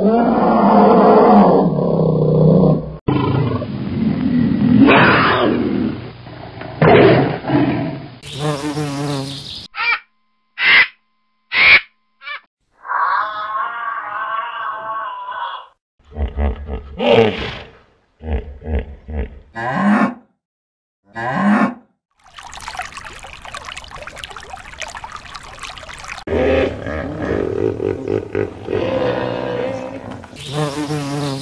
Oh! Mm-hmm.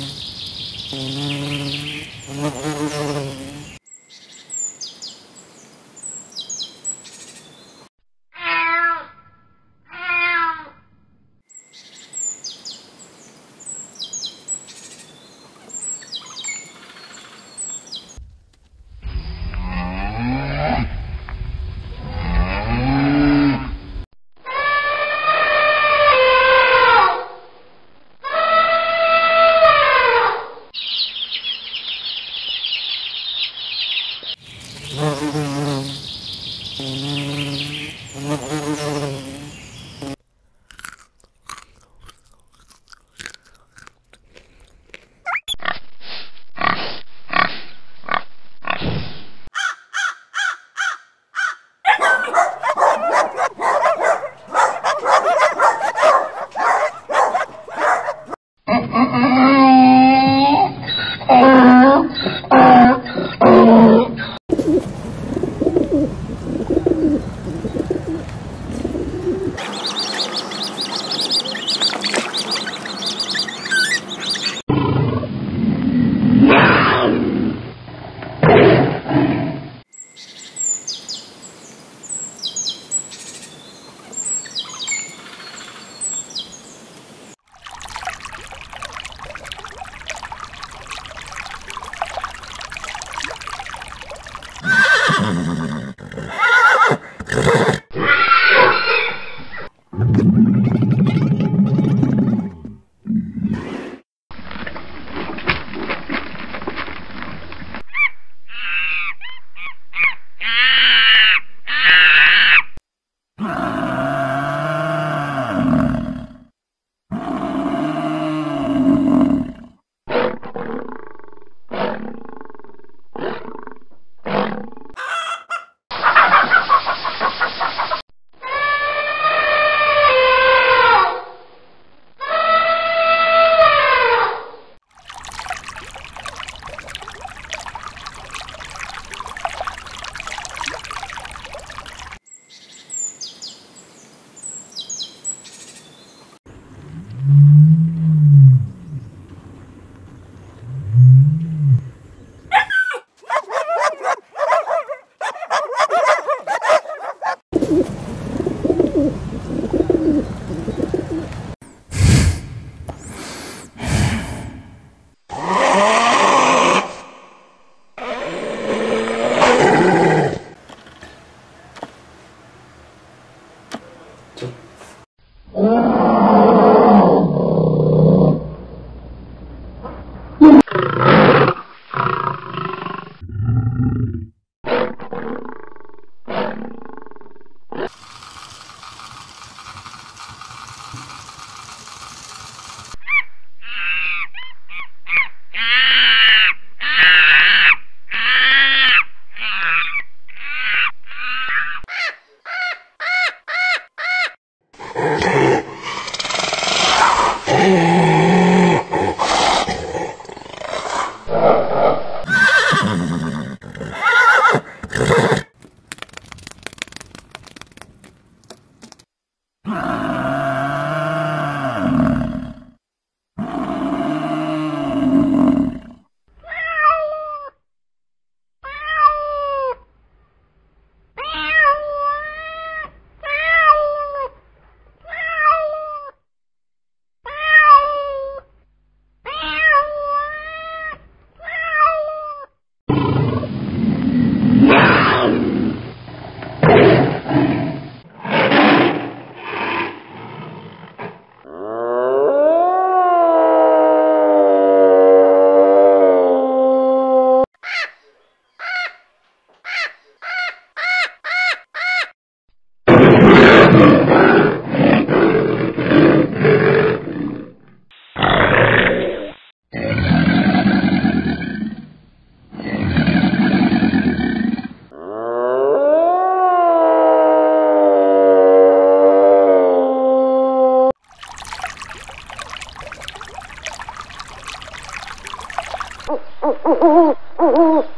Ooh.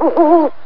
Ah, ah.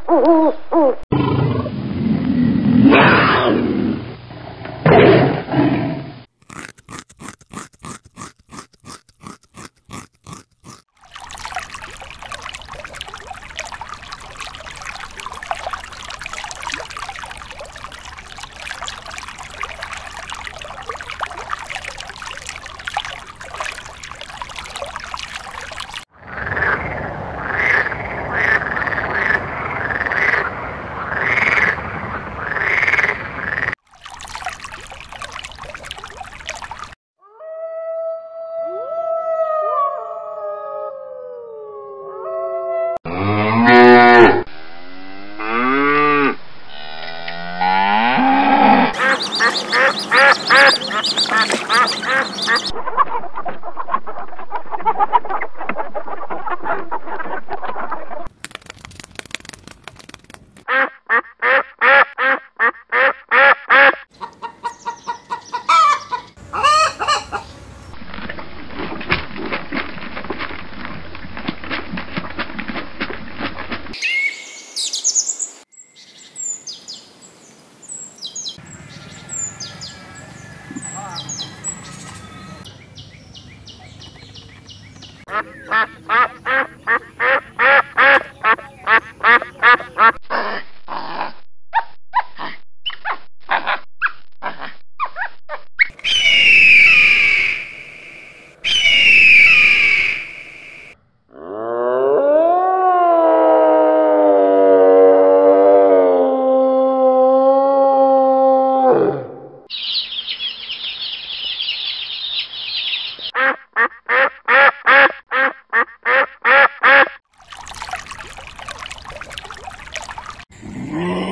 Mm-hmm.